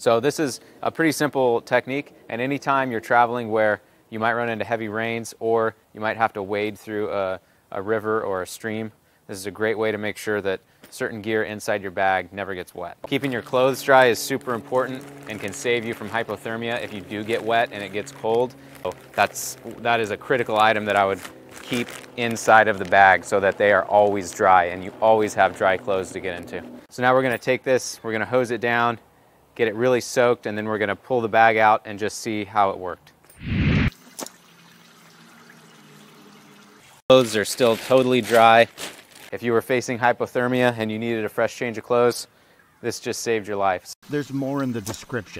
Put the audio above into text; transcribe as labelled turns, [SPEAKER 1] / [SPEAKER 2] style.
[SPEAKER 1] So this is a pretty simple technique and anytime you're traveling where you might run into heavy rains or you might have to wade through a, a river or a stream, this is a great way to make sure that certain gear inside your bag never gets wet. Keeping your clothes dry is super important and can save you from hypothermia if you do get wet and it gets cold. So that's, that is a critical item that I would keep inside of the bag so that they are always dry and you always have dry clothes to get into. So now we're gonna take this, we're gonna hose it down, get it really soaked, and then we're gonna pull the bag out and just see how it worked. Clothes are still totally dry. If you were facing hypothermia and you needed a fresh change of clothes, this just saved your life.
[SPEAKER 2] There's more in the description.